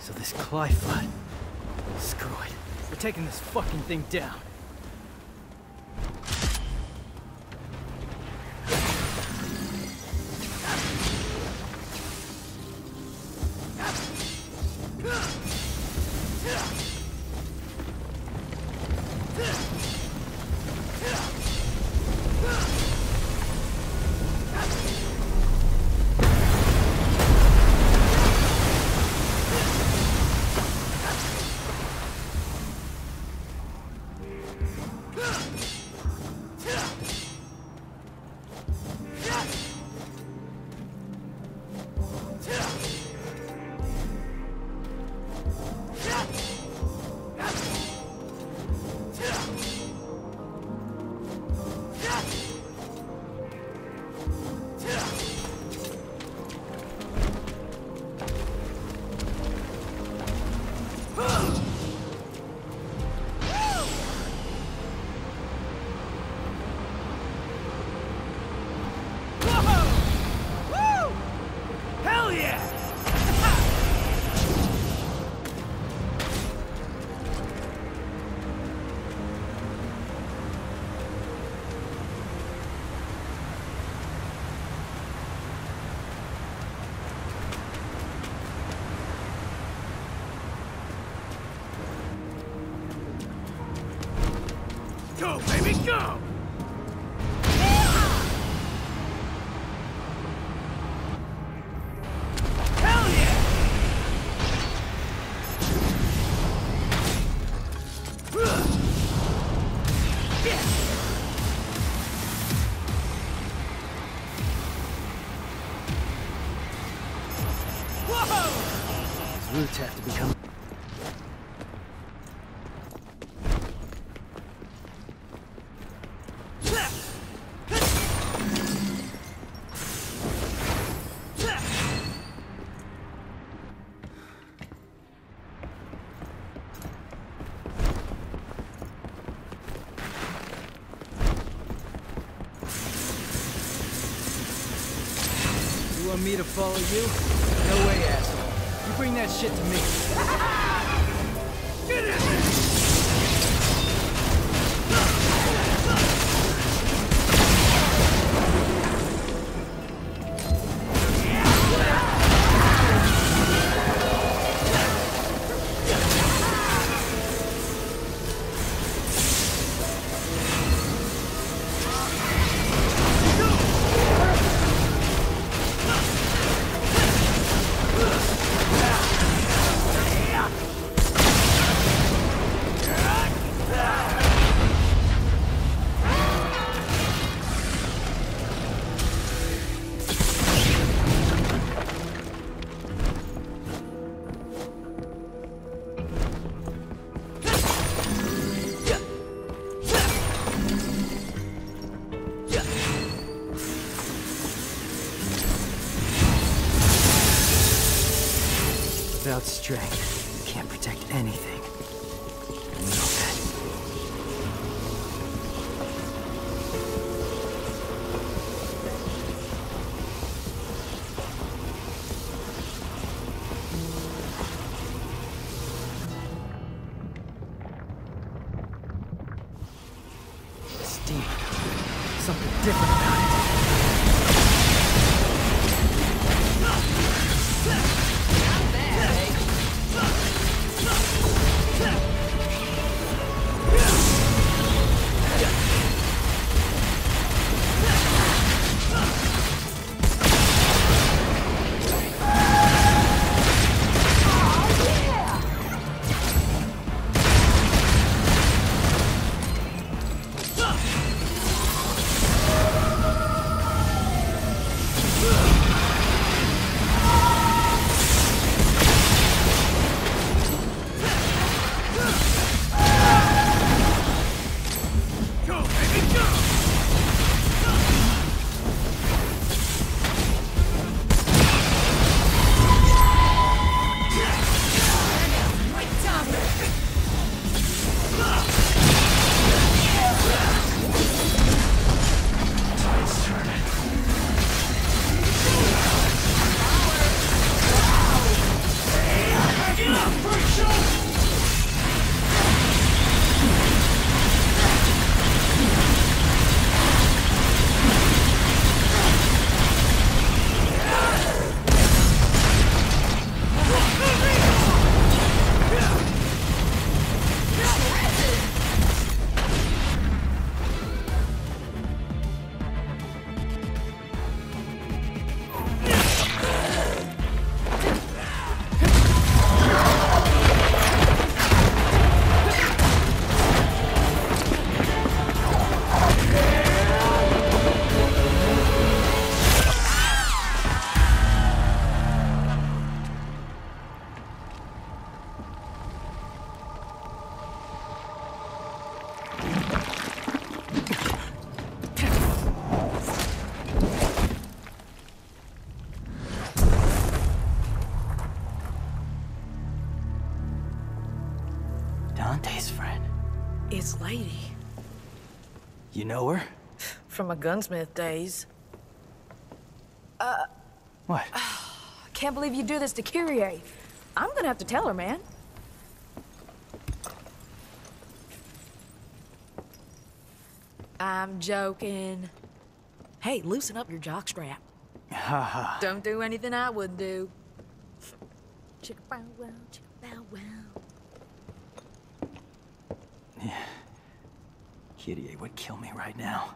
So this Clyflat, screw it. We're taking this fucking thing down. Go, baby, go! Hell yeah! Whoa! Roots have to become. Want me to follow you? No way, asshole. You bring that shit to me. Without strength, you can't protect anything. Demon. Something different about it. It's Lady. You know her? From my gunsmith days. Uh... What? Can't believe you do this to Kyrie. I'm gonna have to tell her, man. I'm joking. Hey, loosen up your jockstrap. Don't do anything I wouldn't do. Chicka bow wow, chicka bow wow. Kyrie would kill me right now.